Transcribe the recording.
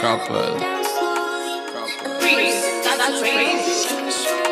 Couple. Freeze. That's crazy.